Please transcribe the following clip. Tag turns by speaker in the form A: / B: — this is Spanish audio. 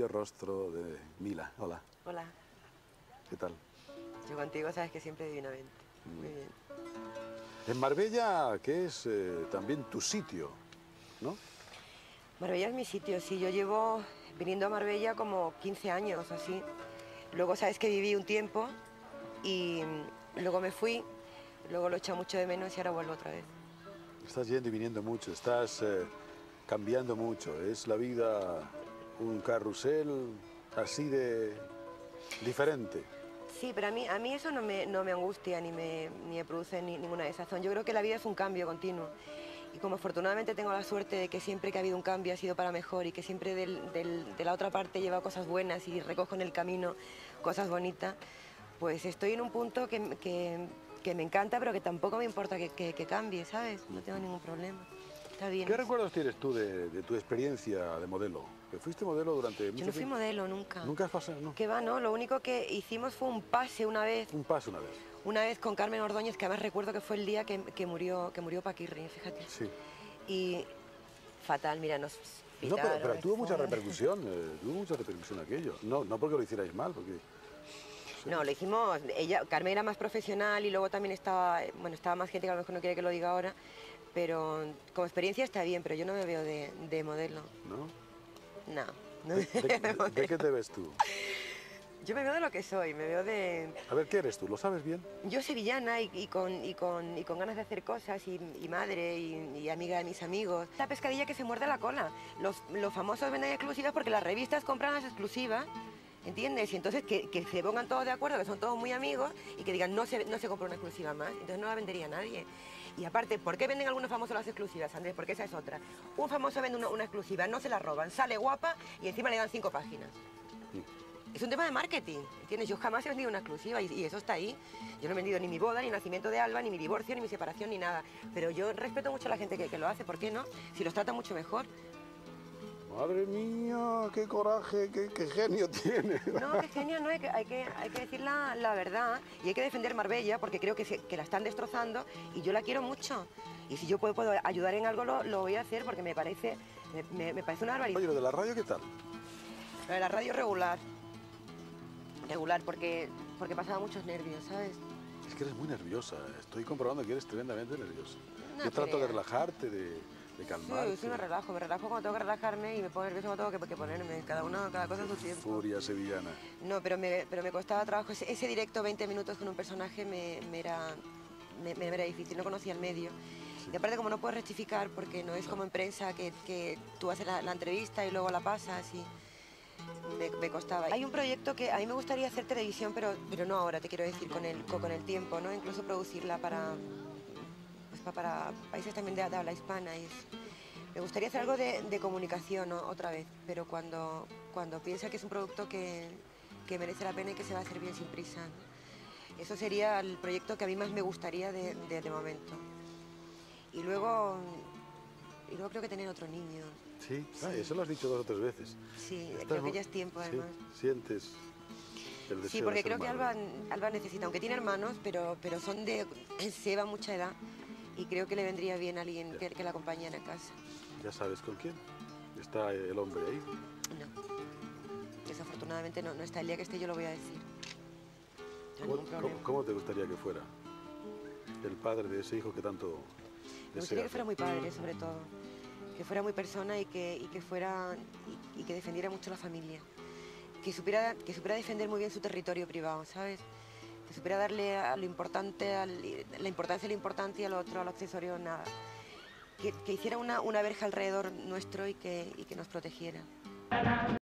A: bello rostro de Mila. Hola,
B: Hola.
A: ¿qué tal?
B: Yo contigo sabes que siempre divinamente.
A: Mm.
B: Muy bien.
A: En Marbella, que es eh, también tu sitio, ¿no?
B: Marbella es mi sitio, sí. Yo llevo viniendo a Marbella como 15 años, así. Luego sabes que viví un tiempo y luego me fui, luego lo he echado mucho de menos y ahora vuelvo otra vez.
A: Estás yendo y viniendo mucho, estás eh, cambiando mucho. Es la vida un carrusel así de diferente.
B: Sí, pero a mí, a mí eso no me, no me angustia ni me, ni me produce ni- ninguna desazón. Yo creo que la vida es un cambio continuo. Y como afortunadamente tengo la suerte de que siempre que ha habido un cambio ha sido para mejor y que siempre del- del- de la otra parte lleva cosas buenas y recojo en el camino cosas bonitas, pues estoy en un punto que, que- que me encanta, pero que tampoco me importa que, que- que cambie, ¿sabes? No tengo ningún problema. Está bien.
A: ¿Qué recuerdos tienes tú de, de tu experiencia de modelo? Que fuiste modelo durante mucho
B: Yo no fui
A: tiempo.
B: modelo nunca.
A: ¿Nunca has pasado? No.
B: ¿Qué va, no? Lo único que hicimos fue un pase una vez
A: Un paso una vez.
B: Una vez con Carmen Ordóñez, que además recuerdo que fue el día que, que murió, que murió Paquirri, fíjate.
A: Sí.
B: Y fatal, mira, nos
A: No, pero, tuvo mucha repercusión, eh, tuvo mucha repercusión aquello. No, no porque lo hicierais mal, porque...
B: No, lo hicimos, ella, Carmen era más profesional y luego también estaba, bueno, estaba más gente que a lo mejor no quiere que lo diga ahora, pero como experiencia está bien, pero yo no me veo de, de modelo,
A: ¿no?
B: no. no
A: ¿De, de- qué te ves tú?
B: Yo me veo de lo que soy, me veo de...
A: A ver, ¿qué eres tú? ¿Lo sabes bien?
B: Yo sevillana y, y con, y, con, y con ganas de hacer cosas y, madre y, y amiga de mis amigos. La pescadilla que se muerde la cola. Los, los famosos venden exclusivas porque las revistas compran las exclusivas, ¿entiendes? Y entonces que, que se pongan todos de acuerdo, que son todos muy amigos y que digan no se, no se compra una exclusiva más. Entonces no la vendería nadie. Y aparte, ¿por qué venden algunos famosos las exclusivas, Andrés? Porque esa es otra. Un famoso vende una, una exclusiva, no se la roban, sale guapa y encima le dan cinco páginas. Es un tema de marketing, ¿entiendes? Yo jamás he vendido una exclusiva y, y eso está ahí. Yo no he vendido ni mi boda, ni el nacimiento de Alba, ni mi divorcio, ni mi separación, ni nada. Pero yo respeto mucho a la gente que, que lo hace, ¿por qué no? Si los trata mucho mejor.
A: Madre mía, qué coraje, qué, qué genio tiene.
B: No, qué genial, no, hay que, hay que, hay que decir la, la verdad y hay que defender Marbella porque creo que, se- que la están destrozando y yo la quiero mucho. Y si yo puedo, puedo ayudar en algo, lo, lo voy a hacer porque me parece, me, me- me parece una barbaridad.
A: Oye, lo de la radio, ¿qué tal?
B: Lo de la radio regular. Regular, porque, porque pasaba muchos nervios, ¿sabes?
A: Es que eres muy nerviosa. Estoy comprobando que eres tremendamente nerviosa.
B: No
A: Yo trato de relajarte, de, de.
B: Sí, sí me relajo, me relajo cuando tengo que relajarme y me pongo nervioso cuando tengo que, que ponerme. Cada uno, cada cosa a su tiempo.
A: Furia sevillana.
B: No, pero me, pero me costaba trabajo. Ese, ese directo 20 minutos con un personaje me, me era, me, me era difícil, no conocía el medio. Y aparte como no puedes rectificar, porque no es como en prensa que, que tú haces la, la entrevista y luego la pasas y me, me costaba. Hay un proyecto que a mí me gustaría hacer televisión, pero, pero no ahora, te quiero decir, con el, con el tiempo, ¿no? Incluso producirla para, pa- para países también de, de habla hispana. Y es- me gustaría hacer algo de, de comunicación ¿no? otra vez, pero cuando, cuando piensa que es un producto que, que merece la pena y que se va a hacer bien sin prisa. ¿no? Eso sería el proyecto que a mí más me gustaría de, de, de momento. Y luego, y luego creo que tener otro niño.
A: Sí, Ah, eso lo has dicho dos o tres veces.
B: Sí,
A: Estás
B: creo que ya es tiempo
A: sí,
B: además.
A: sientes el deseo
B: Sí,
A: de
B: porque
A: ser
B: creo que
A: madre.
B: Alba, Alba necesita, aunque tiene hermanos, pero, pero son de, se va mucha edad y creo que le vendría bien a alguien que, que la acompañara a casa.
A: Ya sabes con quién. Está el hombre ahí.
B: No, desafortunadamente no, no está el día que esté yo lo voy a decir. No
A: ¿Cómo, te gustaría que fuera el padre de ese hijo que tanto
B: Me gustaría que fuera muy padre, sobre todo. Que fuera muy persona y que, y que fuera y, y que defendiera mucho la familia. Que supiera, que supiera defender muy bien su territorio privado, ¿sabes? Que supiera darle a lo importante, al- la importancia a lo importante y a lo otro, a lo accesorio, nada. Que, que hiciera una, una verja alrededor nuestro y que, y que nos protegiera.